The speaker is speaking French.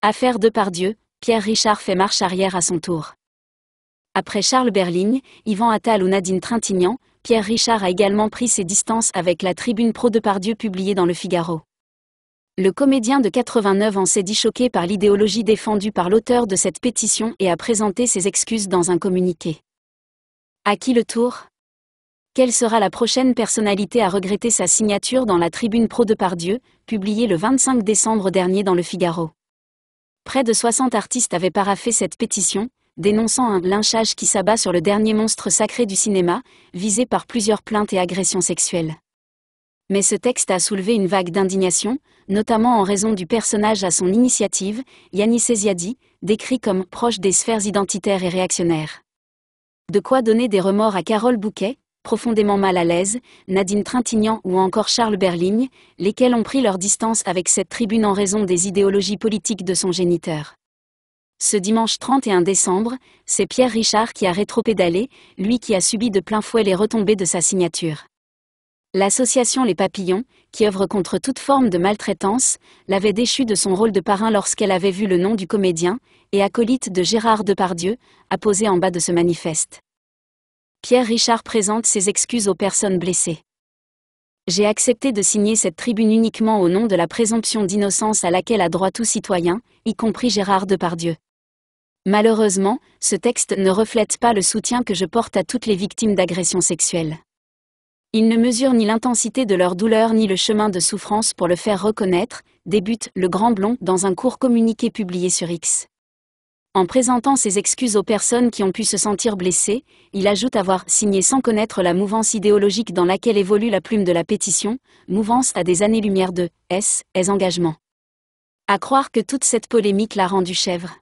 Affaire de Pardieu, Pierre Richard fait marche arrière à son tour. Après Charles Berling, Yvan Attal ou Nadine Trintignant, Pierre Richard a également pris ses distances avec la tribune pro de Pardieu publiée dans le Figaro. Le comédien de 89 ans s'est dit choqué par l'idéologie défendue par l'auteur de cette pétition et a présenté ses excuses dans un communiqué. À qui le tour? Quelle sera la prochaine personnalité à regretter sa signature dans la tribune pro de Pardieu, publiée le 25 décembre dernier dans le Figaro? Près de 60 artistes avaient paraffé cette pétition, dénonçant un lynchage qui s'abat sur le dernier monstre sacré du cinéma, visé par plusieurs plaintes et agressions sexuelles. Mais ce texte a soulevé une vague d'indignation, notamment en raison du personnage à son initiative, Yannis Eziadi, décrit comme proche des sphères identitaires et réactionnaires. De quoi donner des remords à Carole Bouquet, profondément mal à l'aise, Nadine Trintignant ou encore Charles Berligne, lesquels ont pris leur distance avec cette tribune en raison des idéologies politiques de son géniteur. Ce dimanche 31 décembre, c'est Pierre Richard qui a rétropédalé, lui qui a subi de plein fouet les retombées de sa signature. L'association Les Papillons, qui œuvre contre toute forme de maltraitance, l'avait déchu de son rôle de parrain lorsqu'elle avait vu le nom du comédien, et acolyte de Gérard Depardieu, apposé en bas de ce manifeste. Pierre Richard présente ses excuses aux personnes blessées. J'ai accepté de signer cette tribune uniquement au nom de la présomption d'innocence à laquelle a droit tout citoyen, y compris Gérard Depardieu. Malheureusement, ce texte ne reflète pas le soutien que je porte à toutes les victimes d'agressions sexuelles. Il ne mesure ni l'intensité de leur douleur ni le chemin de souffrance pour le faire reconnaître, débute le Grand Blond dans un court communiqué publié sur X. En présentant ses excuses aux personnes qui ont pu se sentir blessées, il ajoute avoir signé sans connaître la mouvance idéologique dans laquelle évolue la plume de la pétition, mouvance à des années-lumière de S, S engagement. À croire que toute cette polémique l'a rendu chèvre.